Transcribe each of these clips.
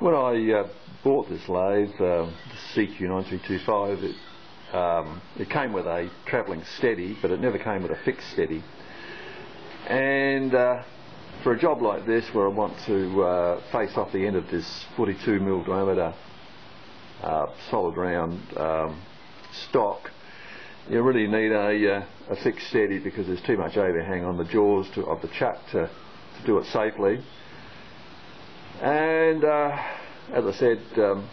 When I uh, bought this lathe, um, the CQ9325, it, um, it came with a travelling steady, but it never came with a fixed steady. And uh, for a job like this, where I want to uh, face off the end of this 42 mil diameter uh, solid round um, stock, you really need a, uh, a fixed steady because there's too much overhang on the jaws to, of the chuck to, to do it safely. And uh, as I said, um,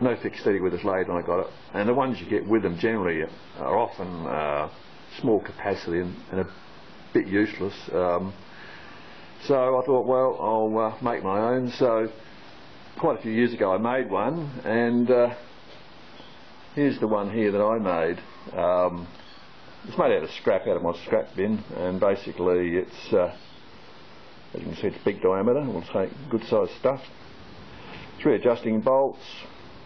no fixed steady with this lathe when I got it. And the ones you get with them generally are often uh, small capacity and, and, a bit useless. Um, so I thought, well, I'll uh, make my own. So quite a few years ago I made one and uh, here's the one here that I made. Um, it's made out of scrap out of my scrap bin and basically it's uh, as you can see it's big diameter, we'll take good sized stuff. Three adjusting bolts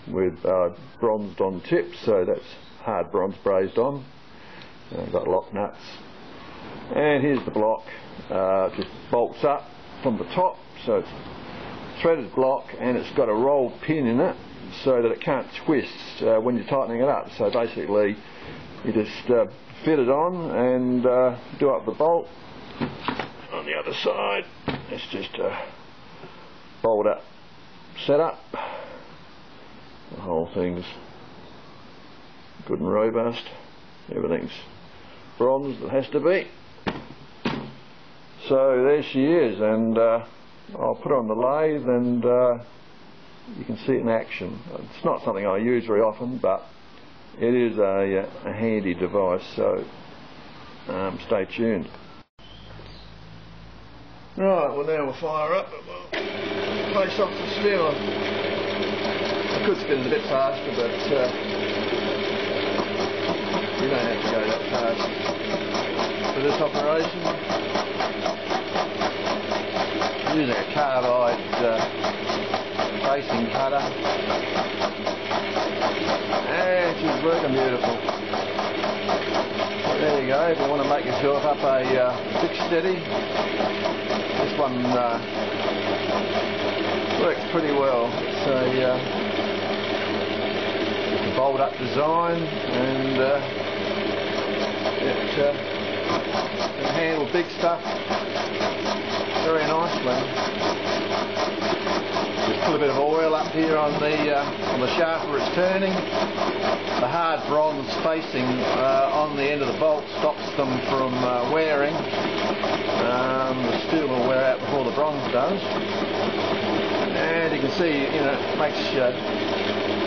with uh, bronzed on tips, so that's hard bronze brazed on. Uh, got lock nuts. And here's the block, uh, just bolts up from the top, so it's threaded block and it's got a rolled pin in it so that it can't twist uh, when you're tightening it up. So basically you just uh, fit it on and uh, do up the bolt. On the other side it's just a bolt up setup. The whole thing's good and robust. Everything's bronze that has to be. So there she is and uh, I'll put on the lathe and uh, you can see it in action. It's not something I use very often, but it is a, a handy device, so um, stay tuned. Right, well now we'll fire up, we'll place off the stem. I could spin a bit faster, but uh, you don't have to go that fast for this operation. Using a carbide uh, facing cutter. And she's working beautiful. There you go, if you want to make yourself up a uh, steady, this one uh, works pretty well. It's a, uh, bolt up design and uh, it uh, can handle big stuff very nicely. A bit of oil up here on the uh, on the shaft where it's turning. The hard bronze facing uh, on the end of the bolt stops them from uh, wearing. Um, the steel will wear out before the bronze does. And you can see, you know, it makes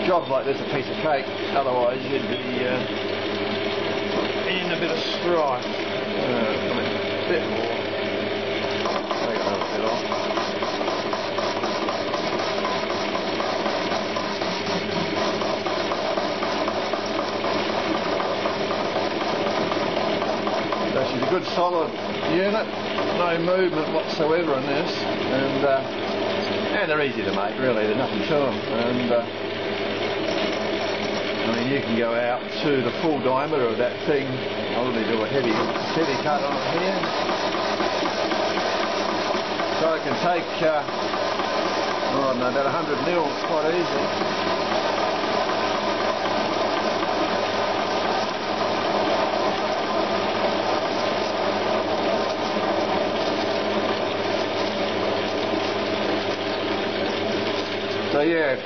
jobs like this a piece of cake. Otherwise, you'd be uh, in a bit of strife. Uh, a bit more. Take a little bit off. She's a good solid unit, no movement whatsoever in this, and uh, and they're easy to make really. There's nothing to them, and uh, I mean you can go out to the full diameter of that thing. I'll really do a heavy heavy cut on it here, so it can take uh, oh, I about 100 mil quite easily. So yeah,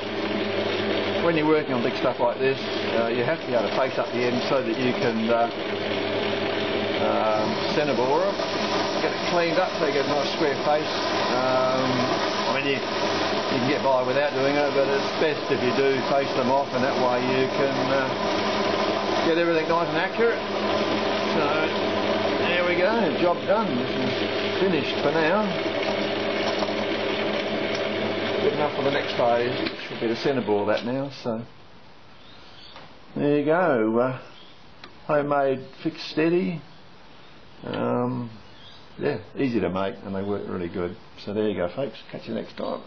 when you're working on big stuff like this, uh, you have to be able to face up the end so that you can uh, um, centrebore it, get it cleaned up so you get a nice square face. Um, I mean, you, you can get by without doing it, but it's best if you do face them off, and that way you can uh, get everything nice and accurate. So there we go, job done. This is finished for now good enough for the next phase, will be the centrebore that now, so there you go. Uh, homemade fixed steady. Um, yeah, easy to make and they work really good. So there you go folks, catch you next time.